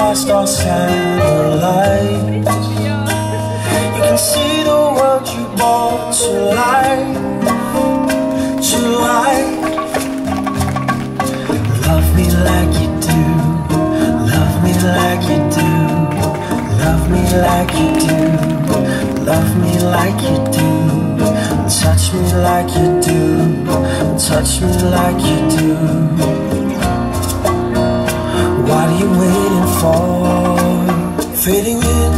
past our satellites. You can see the world you brought to life, to life. Love me like you do, love me like you do, love me like you do, love me like you do, touch me like you do, touch me like you do. waiting for? Fading in,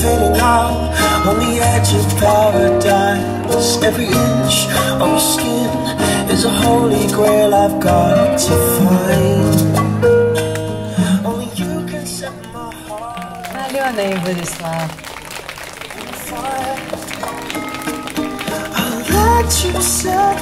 fading out, on the edge of paradise. Every inch of your skin is a holy grail I've got to find. Only you can set my heart Альона і Владислав. on fire. I'll let you set